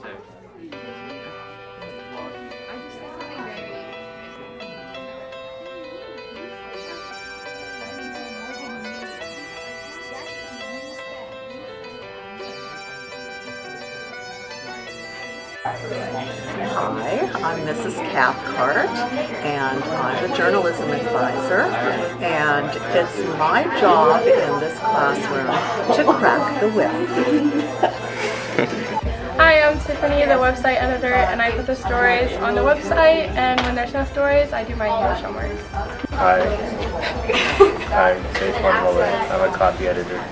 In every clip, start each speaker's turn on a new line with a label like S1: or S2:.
S1: Hi, I'm Mrs. Cathcart, and I'm a journalism advisor, and it's my job in this classroom to crack the whip.
S2: Hi, I'm Tiffany, the website editor, and I put the stories on the website, and when there's no stories, I do my English homework.
S3: Hi, I'm Saquon Muller. I'm a copy editor.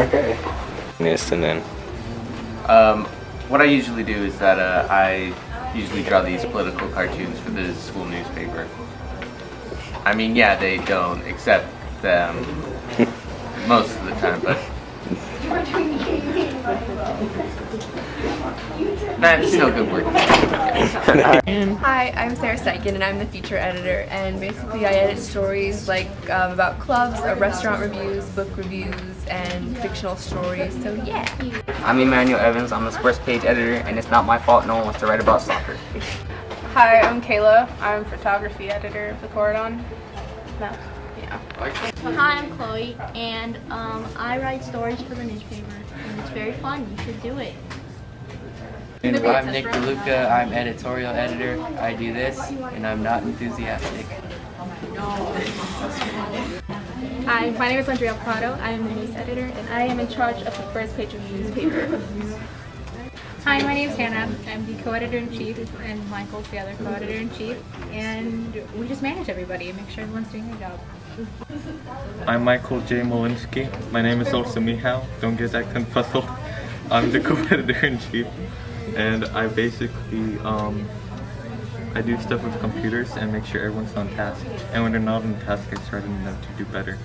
S4: Okay. Yes, and then
S5: Um, what I usually do is that uh, I usually draw these political cartoons for the school newspaper. I mean, yeah, they don't accept them most of the time, but that's still good work.
S6: Hi, I'm Sarah Steichen and I'm the feature editor and basically I edit stories like um, about clubs, uh, restaurant reviews, book reviews, and fictional stories, so yeah.
S7: I'm Emmanuel Evans. I'm the sports page editor, and it's not my fault no one wants to write about soccer.
S2: Hi, I'm Kayla. I'm photography editor of the Corydon. No.
S8: Hi, I'm Chloe, and um, I write stories for the newspaper, and it's very fun. You should do it.
S9: I'm Nick DeLuca. I'm editorial editor. I do this, and I'm not enthusiastic.
S2: Hi, my name is Andrea Prado. I am the news editor, and I am in charge of the first page of the newspaper.
S10: Hi, my name is Hannah. I'm the co-editor-in-chief, and Michael's the other co-editor-in-chief. And we just manage everybody and make sure everyone's doing their job.
S3: I'm Michael J. Molinsky. My name is also Mihal. Don't get that confused. I'm the co-editor-in-chief and I basically um, I do stuff with computers and make sure everyone's on task. And when they're not on task, I try to them to do better.